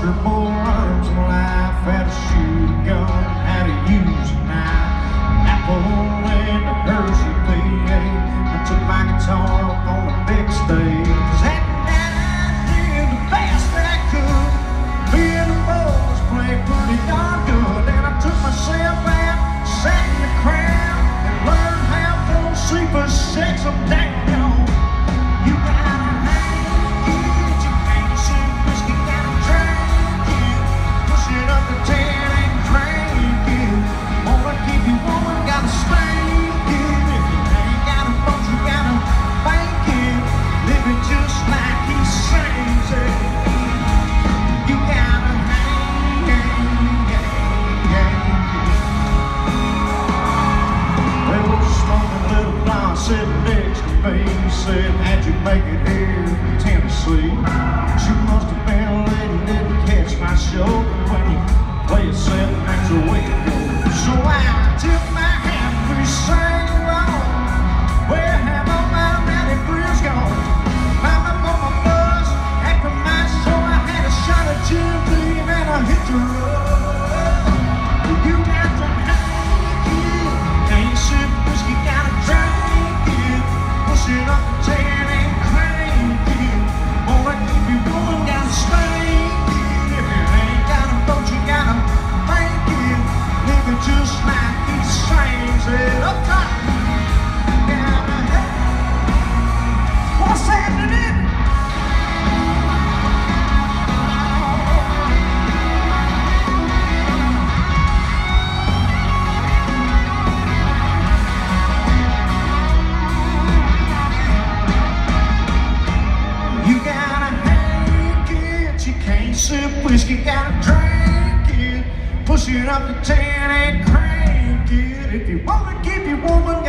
是不 make it here in Tennessee. She must have been a lady, didn't catch my show. When you play it seven, that's the way it goes. So I tip my hat, we sang along. Where have all my rowdy friends gone? Climbed up on my bus after my show. I had a shot of Jim Beam and I hit the road. Sip whiskey, gotta drink it. Push it up to ten and crank it. If you wanna keep your woman,